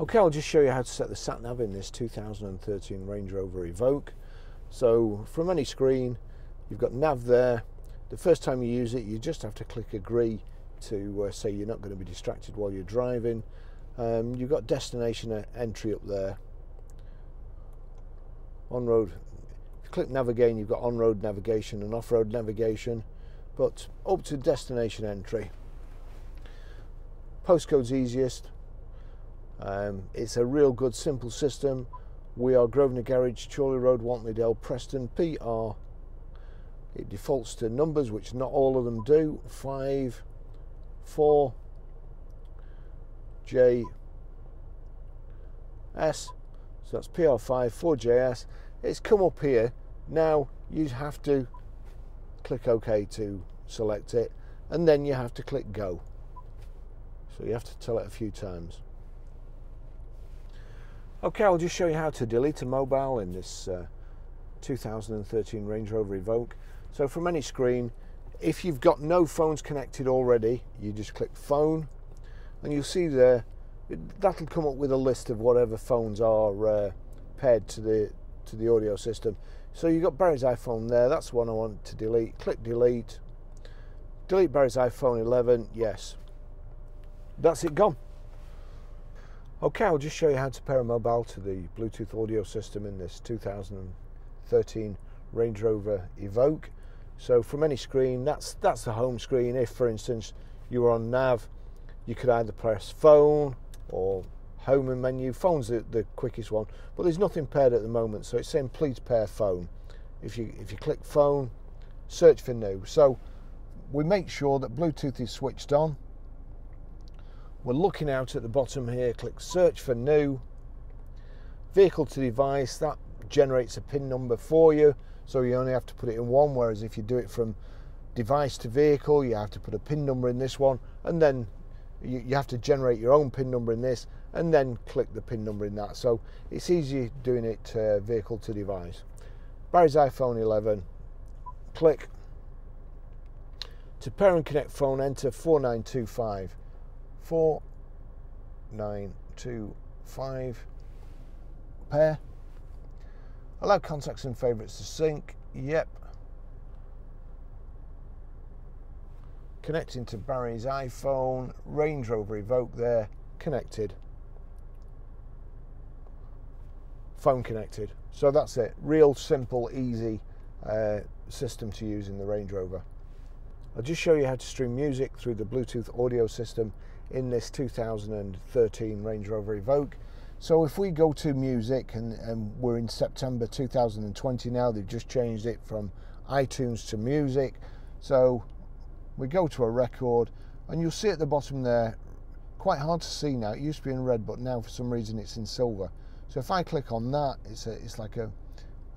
Okay, I'll just show you how to set the sat nav in this 2013 Range Rover Evoque. So from any screen, you've got nav there. The first time you use it, you just have to click agree to uh, say you're not going to be distracted while you're driving. Um, you've got destination entry up there. On-road, click nav again, you've got on-road navigation and off-road navigation, but up to destination entry. Postcode's easiest, um, it's a real good simple system. We are Grosvenor Garage, Chorley Road, Whately Preston, PR. It defaults to numbers, which not all of them do. 5, 4, J, S. So that's PR5, 4JS. It's come up here. Now you have to click OK to select it, and then you have to click Go. So you have to tell it a few times. Okay, I'll just show you how to delete a mobile in this uh, 2013 Range Rover Evoque. So from any screen, if you've got no phones connected already, you just click phone and you'll see there, that'll come up with a list of whatever phones are uh, paired to the, to the audio system. So you've got Barry's iPhone there, that's the one I want to delete. Click delete. Delete Barry's iPhone 11, yes. That's it gone. Okay, I'll just show you how to pair a mobile to the Bluetooth audio system in this 2013 Range Rover Evoque. So from any screen, that's that's the home screen. If, for instance, you were on nav, you could either press phone or home and menu. Phone's the, the quickest one, but there's nothing paired at the moment, so it's saying please pair phone. If you if you click phone, search for new. So we make sure that Bluetooth is switched on we're looking out at the bottom here, click search for new. Vehicle to device, that generates a PIN number for you. So you only have to put it in one, whereas if you do it from device to vehicle, you have to put a PIN number in this one, and then you, you have to generate your own PIN number in this, and then click the PIN number in that. So it's easy doing it uh, vehicle to device. Barry's iPhone 11, click. To pair and connect phone, enter 4925 four, nine, two, five pair. Allow contacts and favourites to sync. Yep. Connecting to Barry's iPhone, Range Rover Evoque there, connected. Phone connected. So that's it. Real simple, easy uh, system to use in the Range Rover. I'll just show you how to stream music through the Bluetooth audio system in this 2013 Range Rover Evoque. So if we go to music and, and, we're in September 2020 now, they've just changed it from iTunes to music. So we go to a record and you'll see at the bottom there, quite hard to see now, it used to be in red but now for some reason it's in silver. So if I click on that, it's, a, it's like a,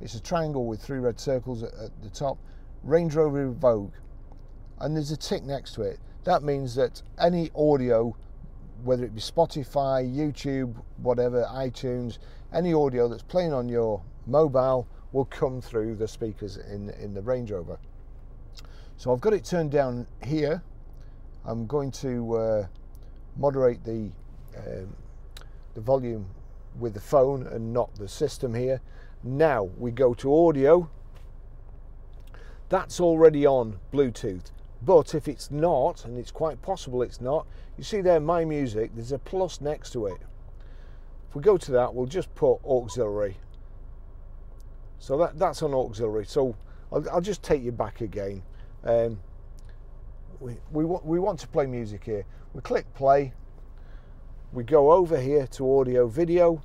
it's a triangle with three red circles at, at the top, Range Rover Evoque and there's a tick next to it. That means that any audio, whether it be Spotify, YouTube, whatever, iTunes, any audio that's playing on your mobile will come through the speakers in, in the Range Rover. So I've got it turned down here. I'm going to uh, moderate the, um, the volume with the phone and not the system here. Now we go to audio. That's already on Bluetooth. But if it's not, and it's quite possible it's not, you see there, My Music, there's a plus next to it. If we go to that, we'll just put auxiliary. So that, that's on auxiliary. So I'll, I'll just take you back again. Um, we, we, we want to play music here. We click play. We go over here to audio video,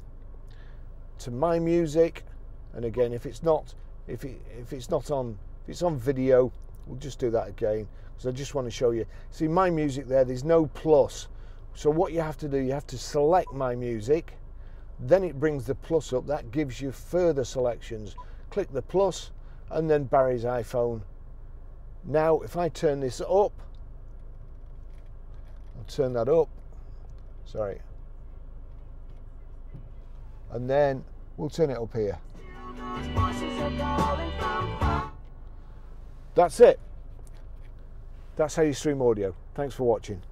to My Music, and again, if it's not, if it, if it's not on, if it's on video, we'll just do that again because I just want to show you. See my music there, there's no plus. So what you have to do, you have to select my music, then it brings the plus up. That gives you further selections. Click the plus and then Barry's iPhone. Now, if I turn this up, I'll turn that up. Sorry. And then we'll turn it up here. That's it. That's how you stream audio. Thanks for watching.